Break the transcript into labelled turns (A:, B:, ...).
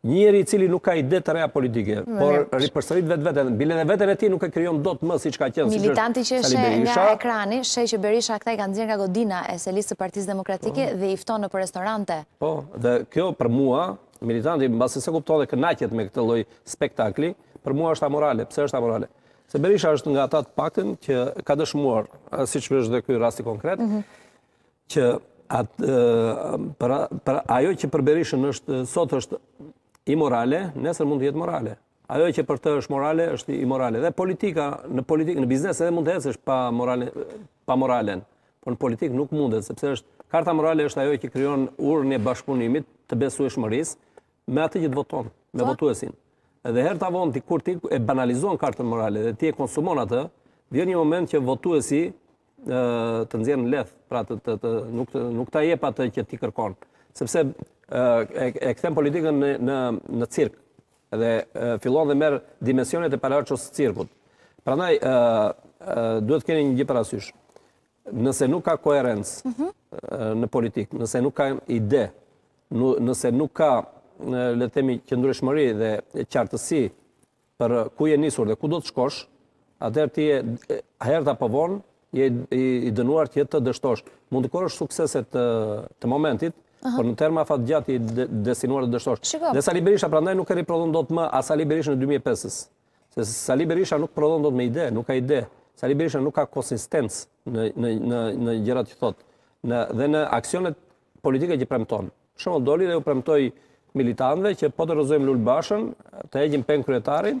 A: Njëri i cili nuk ka ide të reja politike, por ripërsërit vetveten, bile dhe veten e tij nuk e krijon dot më siç ka qenë
B: siç është Sali Berisha. Nga ekrani, sheh që Berisha këta e kanë nxjerrë nga godina e selisë të Partisë Demokratike po. dhe e ftojnë nëpër restorante.
A: Po, dhe kjo për mua, militanti, mbase s'e kupton dhe kënaqet me këtë lloj spektakli, për mua është amorale. Pse është amorale? Se Berisha është nga ta të paktën që ka dëshmuar, siç është dhe ky rasti konkret, mhm. Që atë, për, për ajo që për Berishën është, sot është imorale, nesër mund të jetë morale. Ajo që për të është morale, është imorale. Dhe politika, në politikë, në biznes edhe mund të ecësh pa, morale, pa moralen. Por në politikë nuk mundet, sepse është, karta morale është ajo që krijon urën e bashkëpunimit të besueshmërisë me atë që të voton, me po. votuesin. Dhe herët a vonë, ti, kur ti e banalizon kartën morale dhe ti e konsumon atë, vjen një moment që votuesi të nxjerr në ledh, pra të, të, të nuk të, nuk ta jep atë që ti kërkon, sepse e, e kthen politikën në në në cirk dhe e, fillon dhe merr dimensionet e palaços së cirkut. Prandaj ë duhet të keni një gjë parasysh. Nëse nuk ka koherencë mm -hmm. në politikë, nëse nuk ka ide, nëse nuk ka le të themi qëndrueshmëri dhe qartësi për ku je nisur dhe ku do të shkosh, atëherë ti je herët apo vonë je i dënuar të jetë të dështosh. Mund të korrësh suksese të të momentit, por në terma afatgjatë i destinuar të dështosh. Dhe Sali Berisha prandaj nuk e riprodhon dot më as Sali Berishën e 2005-s. Se Sali Berisha nuk prodhon dot më ide, nuk ka ide. Sali Berisha nuk ka konsistencë në në në në gjërat që thotë. Në dhe në aksionet politike që premton. Për shembull, doli dhe u premtoi militantëve që po të rrëzojmë Lul Bashën, të heqim pengkryetarin,